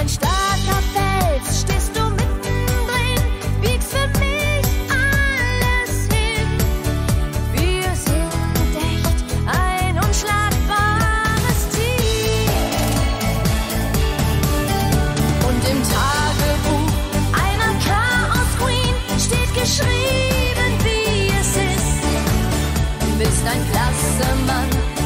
ein starker Fels, stehst du mittendrin, biegst für mich alles hin. Wir sind echt ein unschlagbares Team. Und im Tagebuch einer Chaos Queen steht geschrieben, wie es ist. Du bist ein klasse Mann.